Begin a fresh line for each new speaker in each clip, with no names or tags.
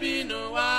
binu wa.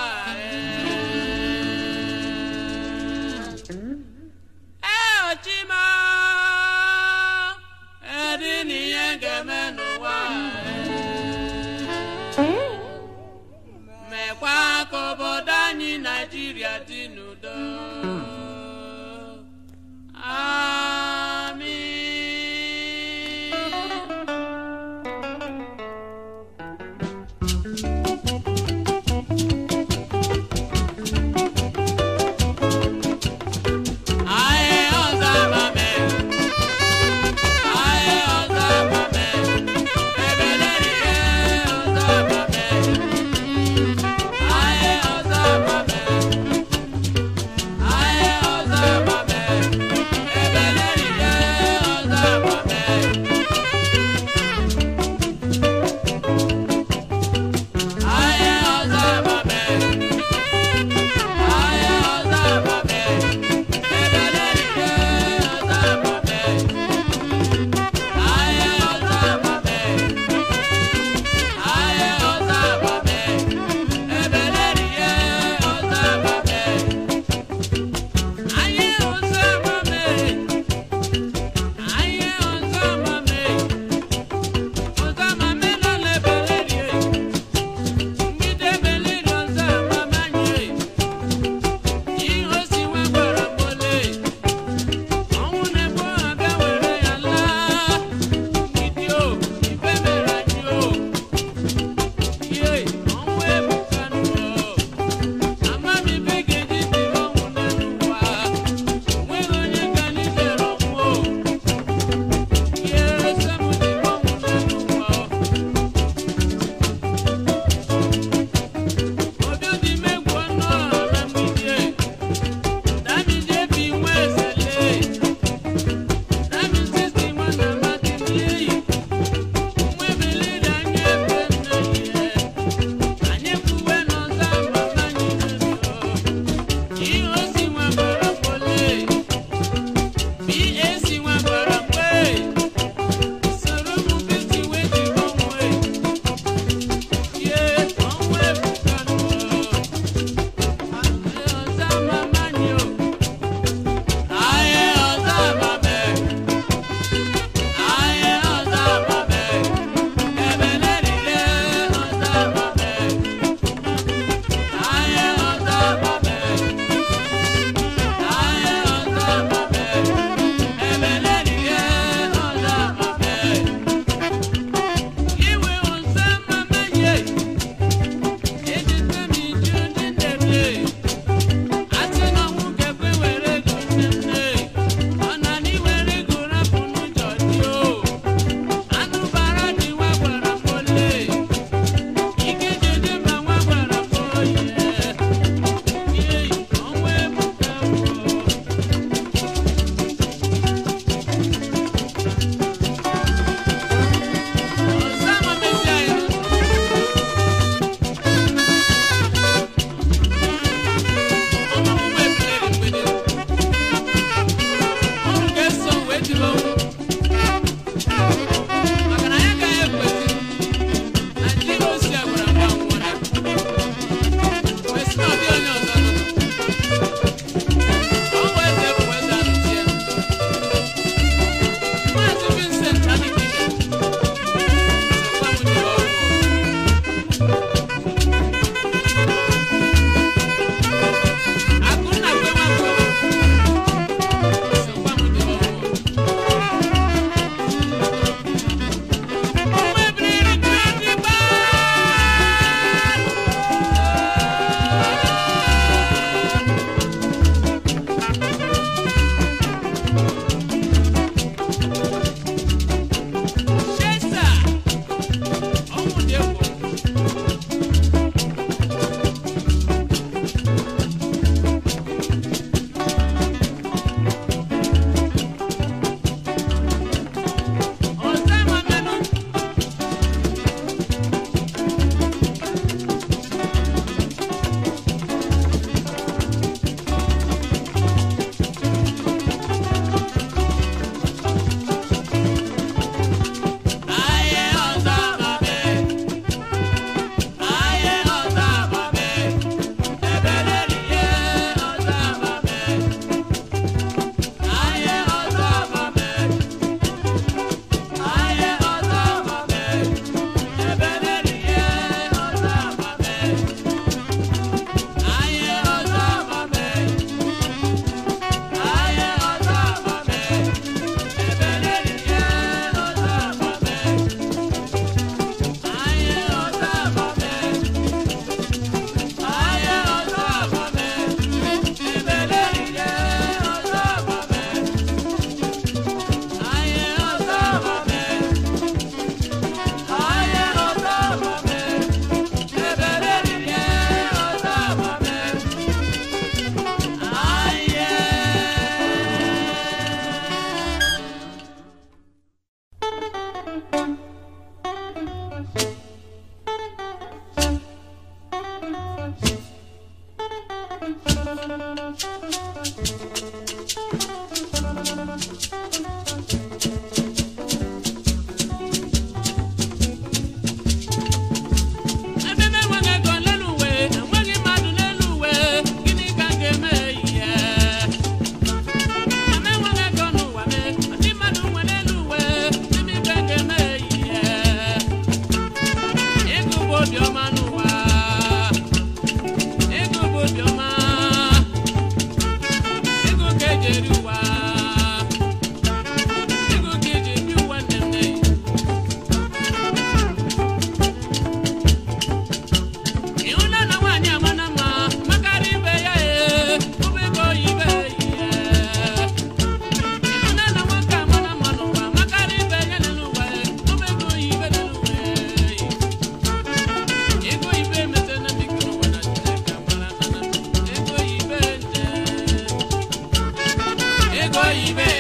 一杯。